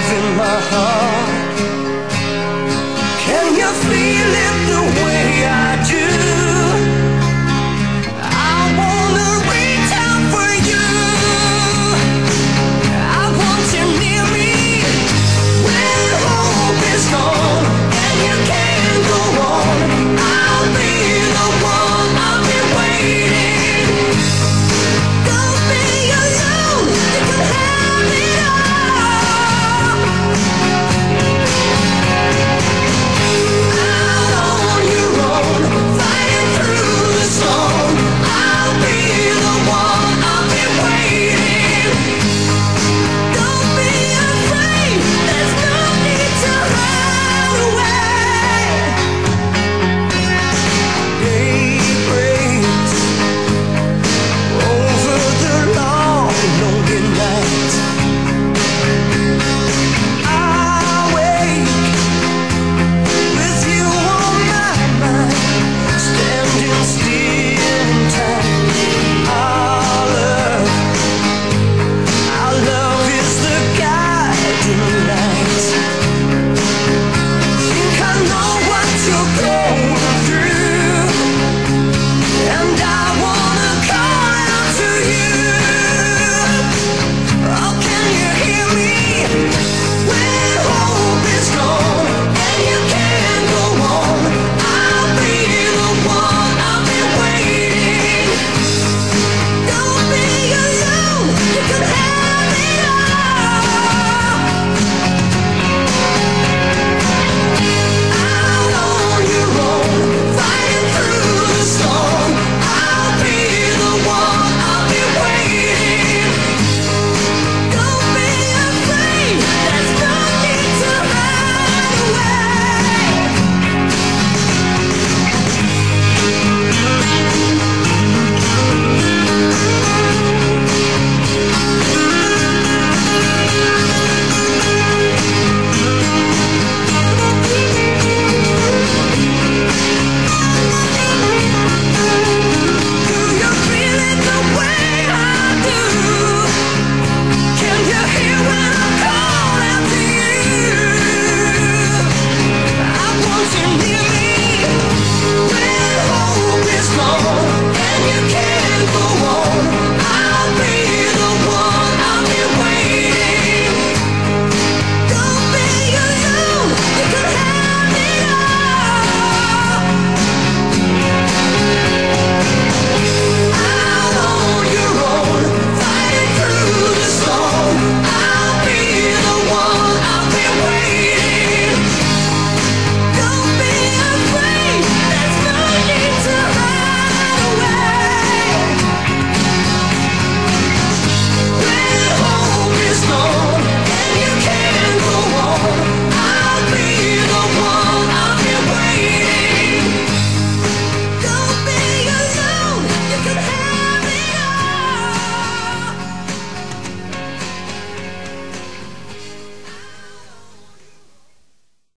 lies in my heart. Can you feel it the way I?